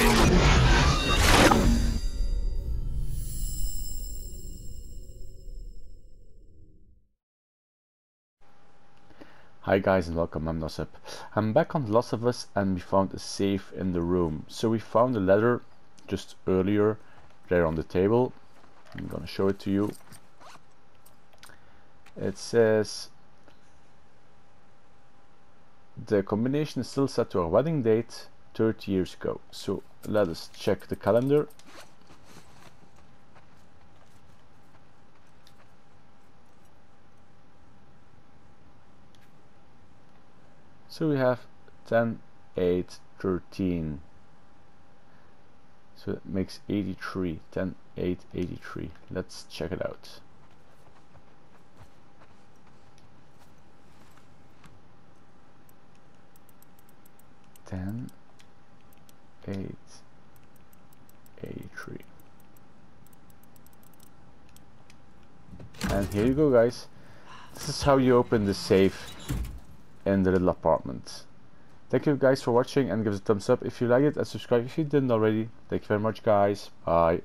Hi guys and welcome, I'm Nossip. I'm back on The Last of Us and we found a safe in the room. So we found a letter just earlier there on the table. I'm gonna show it to you. It says the combination is still set to our wedding date 30 years ago. So let us check the calendar. So we have 10, 8, 13. So it makes 83. 10, 8, 83. Let's check it out. Ten, eight, eighty-three. And here you go guys. This is how you open the safe in the little apartment. Thank you guys for watching and give us a thumbs up if you like it and subscribe if you didn't already. Thank you very much guys. Bye.